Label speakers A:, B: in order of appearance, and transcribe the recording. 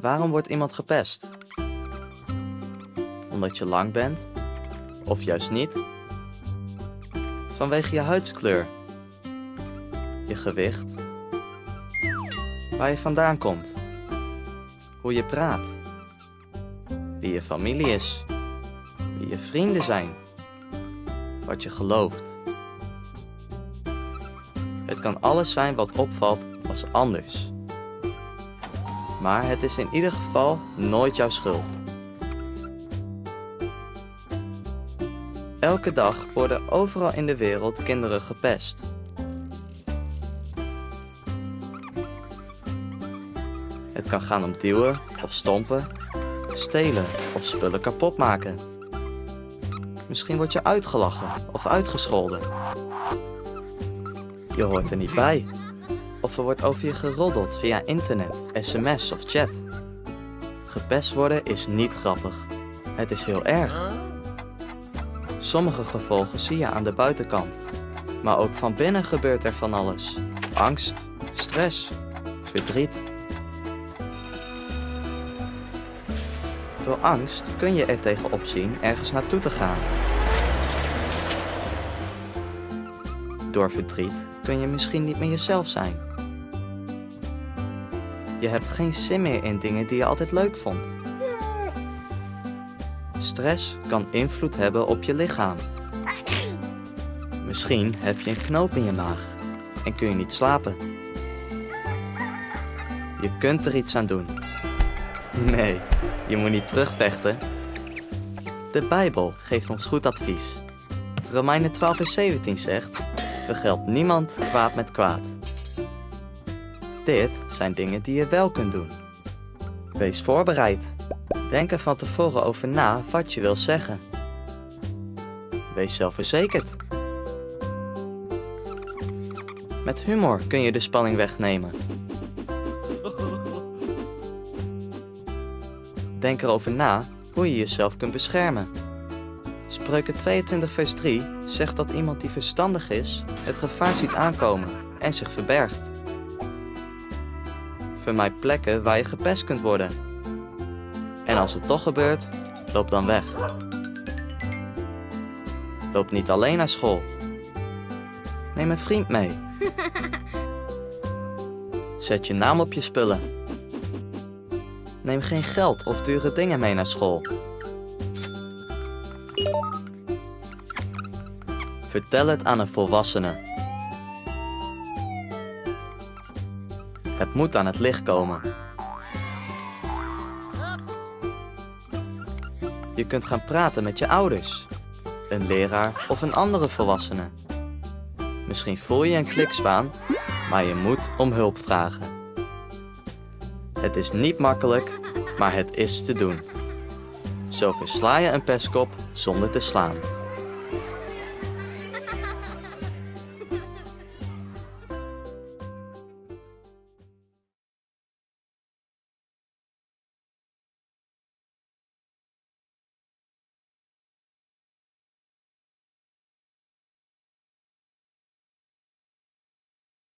A: Waarom wordt iemand gepest? Omdat je lang bent? Of juist niet? Vanwege je huidskleur? Je gewicht? Waar je vandaan komt? Hoe je praat? Wie je familie is? Wie je vrienden zijn? Wat je gelooft? Het kan alles zijn wat opvalt als anders. Maar het is in ieder geval nooit jouw schuld. Elke dag worden overal in de wereld kinderen gepest. Het kan gaan om duwen of stompen, stelen of spullen kapot maken. Misschien word je uitgelachen of uitgescholden. Je hoort er niet bij. Of er wordt over je geroddeld via internet, sms of chat. Gepest worden is niet grappig. Het is heel erg. Sommige gevolgen zie je aan de buitenkant. Maar ook van binnen gebeurt er van alles. Angst, stress, verdriet. Door angst kun je er tegenop zien ergens naartoe te gaan. Door verdriet kun je misschien niet meer jezelf zijn. Je hebt geen zin meer in dingen die je altijd leuk vond. Stress kan invloed hebben op je lichaam. Misschien heb je een knoop in je maag en kun je niet slapen. Je kunt er iets aan doen. Nee, je moet niet terugvechten. De Bijbel geeft ons goed advies. Romeinen 12 vers 17 zegt, vergeld niemand kwaad met kwaad. Dit zijn dingen die je wel kunt doen. Wees voorbereid. Denk er van tevoren over na wat je wil zeggen. Wees zelfverzekerd. Met humor kun je de spanning wegnemen. Denk erover na hoe je jezelf kunt beschermen. Spreuken 22 vers 3 zegt dat iemand die verstandig is het gevaar ziet aankomen en zich verbergt. Vermijd plekken waar je gepest kunt worden. En als het toch gebeurt, loop dan weg. Loop niet alleen naar school. Neem een vriend mee. Zet je naam op je spullen. Neem geen geld of dure dingen mee naar school. Vertel het aan een volwassene. Het moet aan het licht komen. Je kunt gaan praten met je ouders, een leraar of een andere volwassene. Misschien voel je een klikspaan, maar je moet om hulp vragen. Het is niet makkelijk, maar het is te doen. Zo versla je een pestkop zonder te slaan.